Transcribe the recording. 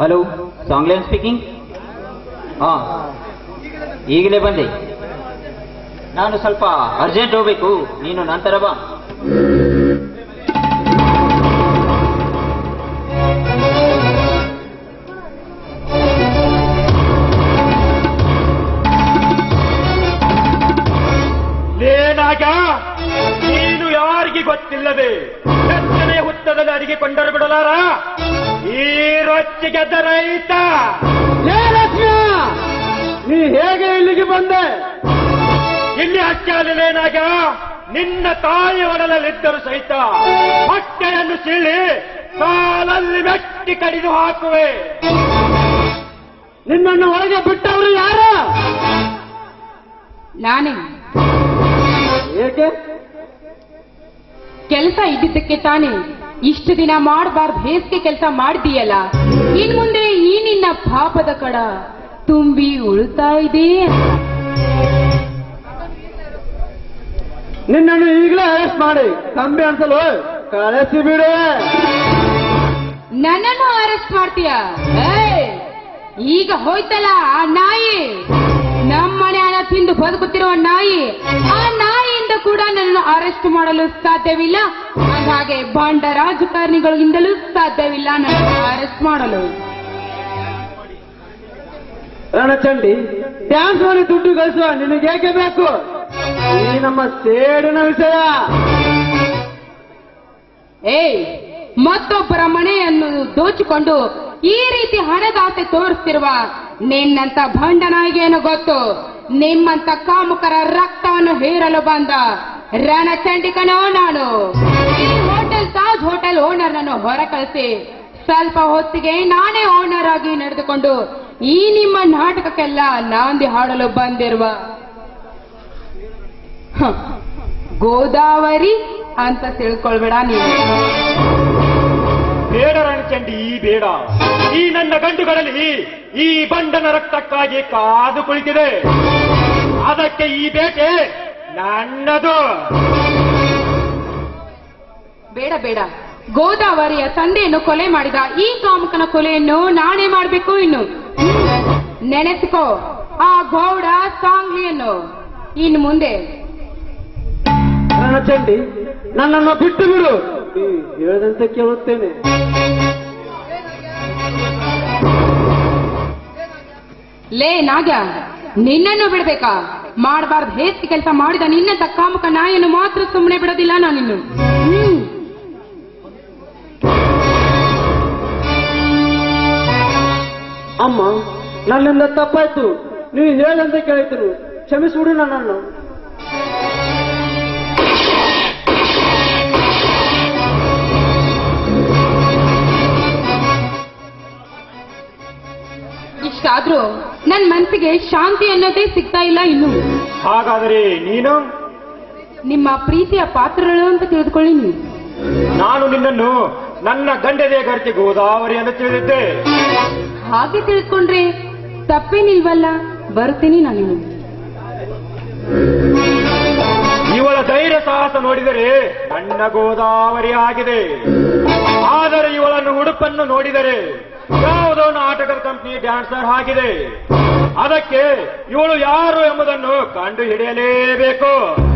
Hello ಸಾಂಗ್ಲೇನ್ speaking ಹಾ ಈಗಲೇ ಬಂದೆ ನಾನು ಸ್ವಲ್ಪ ಅರ್ಜೆಂಟ್ ಹೋಗ್ಬೇಕು ನೀನು ನಂತರ ಬಾ ಏನಾಗ ನೀನು ಯಾರಿಗೆ ಗೊತ್ತಿಲ್ಲದೆ ಎತ್ತನೆಯ ಹುತ್ತದಲ್ಲಿ ಅಡಿಗೆ ಕೊಂಡರು ಬಿಡಲಾರ ಈ ರೊಚ್ಚಿ ಗೆದ್ದ ರೈತ. ನೀ ಹೇಗೆ ಇಲ್ಲಿಗೆ ಬಂದೆ? ಇಲ್ಲಿ ಅಚ್ಚಾಲೇನಾಗ ನಿನ್ನ ತಾಯಿ ಒಡಲಲ್ಲಿದ್ದರು ಸಹಿತ ಹೊಟ್ಟೆಯನ್ನು ಸೀಳಿ ಕಾಲಲ್ಲಿ ಮೆಟ್ಟಿ ಕಡಿದು ಹಾಕುವೆ. ನಿನ್ನನ್ನು ಒಳಗೆ ಬಿಟ್ಟವರು ಯಾರು? ನಾನೇ. ಏಕೆ? ಕೆಲಸ ಇದ್ದಿದ್ದಕ್ಕೆ ತಾನೇ. ಇಷ್ಟು ದಿನ ಮಾಡಬಾರ್ದು ಬೇಸಿಗೆ ಕೆಲಸ ಮಾಡಿದೀಯಲ್ಲ ಇನ್ ಮುಂದೆ ಈ ನಿನ್ನ ಪಾಪದ ಕಡ ತುಂಬಿ ಉಳ್ತಾ ಇದೆ ನಿನ್ನನ್ನು ಈಗಲೇ ಅರೆಸ್ಟ್ ಮಾಡಿ. ತಂಬಿ ಅನ್ಸಲು ಕಳಿಸಿ ಬಿಡು. ನನ್ನನ್ನು ಅರೆಸ್ಟ್ ಮಾಡ್ತೀಯ! ಈಗ ಹೋಯ್ತಲ್ಲ ಆ ನಾಯಿ? ನಮ್ಮನೆ ಹಣ ತಿಂದು ಬದುಕುತ್ತಿರುವ ನಾಯಿ ಆ ಕೂಡ ನನ್ನನ್ನು ಅರೆಸ್ಟ್ ಮಾಡಲು ಸಾಧ್ಯವಿಲ್ಲ. ಹಾಗೆ ಬಾಂಡ ರಾಜಕಾರಣಿಗಳಿಂದಲೂ ಸಾಧ್ಯವಿಲ್ಲ ನನ್ನನ್ನು ಅರೆಸ್ಟ್ ಮಾಡಲು. ರಣಚಂಡಿ ಡ್ಯಾನ್ಸ್ ಮಾಡಿ ದುಡ್ಡು ಗಳಿಸುವ ನಿನಗೆ ಹೇಗೆ ಬೇಕು? ಈ ನಮ್ಮ ಸೇಡಿನ ವಿಷಯ. ಏಯ್ ಮತ್ತೊಬ್ಬರ ಮನೆಯನ್ನು ದೋಚಿಕೊಂಡು ಈ ರೀತಿ ಹಣದಾಸೆ ತೋರಿಸ್ತಿರುವ ನಿನ್ನಂತ ಭಂಡನಾಯಿಗೇನು ಗೊತ್ತು? ನಿಮ್ಮಂತ ಕಾಮುಕರ ರಕ್ತವನ್ನು ಹೇರಲು ಬಂದ ರಣಚಂಡಿಕನೋ ನಾನು ಈ ಹೋಟೆಲ್ ತಾಜ್ ಹೋಟೆಲ್ ಓನರ್ ನನ್ನು ಹೊರ ಕಳಿಸಿ ಸ್ವಲ್ಪ ಹೊತ್ತಿಗೆ ನಾನೇ ಓನರ್ ಆಗಿ ನಡೆದುಕೊಂಡು ಈ ನಿಮ್ಮ ನಾಟಕಕ್ಕೆಲ್ಲ ನಾಂದಿ ಹಾಡಲು ಬಂದಿರುವ ಗೋದಾವರಿ ಅಂತ ತಿಳ್ಕೊಳ್ಬೇಡ ನೀವು. ಬೇಡ ರಣಚಂಡಿ ಈ ಬೇಡ. ಈ ನನ್ನ ಗಂಡುಗಳಲ್ಲಿ ಈ ಬಂಡನ ರಕ್ತಕ್ಕಾಗಿ ಕಾದು ಕುಳಿತಿದೆ. ಅದಕ್ಕೆ ಈ ಬೇಟೆ ನನ್ನದು. ಬೇಡ ಬೇಡ. ಗೋದಾವರಿಯ ತಂದೆಯನ್ನು ಕೊಲೆ ಮಾಡಿದ ಈ ಕಾಮಕನ ಕೊಲೆಯನ್ನು ನಾನೇ ಮಾಡಬೇಕು ಇನ್ನು. ನೆನೆಸಿಕೋ. ಆ ಗೌಡ ಸಾಂಗ್ಲಿಯನ್ನು. ಇನ್ನು ಮುಂದೆ. ಚಂಡಿ ನನ್ನನ್ನು ಬಿಟ್ಟು ಬಿಡು. ಹೇಳದಂತೆ ಕೇಳುತ್ತೇನೆ. ಲೇ ನಾಗ ನಿನ್ನನ್ನು ಬಿಡ್ಬೇಕಾ? ಮಾಡಬಾರ್ದು. ಹೇಸಿ ಕೆಲಸ ಮಾಡಿದ ನಿನ್ನಂತ ಕಾಮುಕ ನಾಯನ್ನು ಮಾತ್ರ ಸುಮ್ಮನೆ ಬಿಡೋದಿಲ್ಲ ನಾನಿನ್ನು. ಹ್ಮ್. ಅಮ್ಮ, ನನ್ನಿಂದ ತಪ್ಪಾಯ್ತು. ನೀವು ಹೇಳಂತೆ ಕೇಳಿದ್ರು. ಕ್ಷಮಿಸ್ಬಿಡು ನನ್ನನ್ನು. ಇಷ್ಟಾದ್ರೂ ನನ್ ಮನ್ಸಿಗೆ ಶಾಂತಿ ಅನ್ನೋದೇ ಸಿಗ್ತಾ ಇಲ್ಲ ಇನ್ನು. ಹಾಗಾದರೆ ನೀನು? ನಿಮ್ಮ ಪ್ರೀತಿಯ ಪಾತ್ರಗಳು ಅಂತ ತಿಳಿದುಕೊಳ್ಳಿ ನೀವು. ನಾನು ನಿನ್ನನ್ನು ನನ್ನ ಗಂಡದೇ ಗರ್ತಿ ಗೋದಾವರಿ ಅಂತ ತಿಳಿದಿದ್ದೆ. ಹಾಗೆ ತಿಳ್ಕೊಂಡ್ರೆ ತಪ್ಪೇನಿಲ್ವಲ್ಲ? ಬರ್ತೀನಿ ನಾನು ಇವಳ ಧೈರ್ಯ ಸಾಹಸ ನೋಡಿದರೆ ನನ್ನ ಗೋದಾವರಿ ಆಗಿದೆ. ಆದರೆ ಇವಳನ್ನು ಉಡುಪನ್ನು ನೋಡಿದರೆ ಯಾವುದೋ ನಾಟಕದ ಕಂಪನಿ ಡ್ಯಾನ್ಸರ್ ಆಗಿದೆ. ಅದಕ್ಕೆ ಇವಳು ಯಾರು ಎಂಬುದನ್ನು ಕಂಡು ಹಿಡಿಯಲೇಬೇಕು.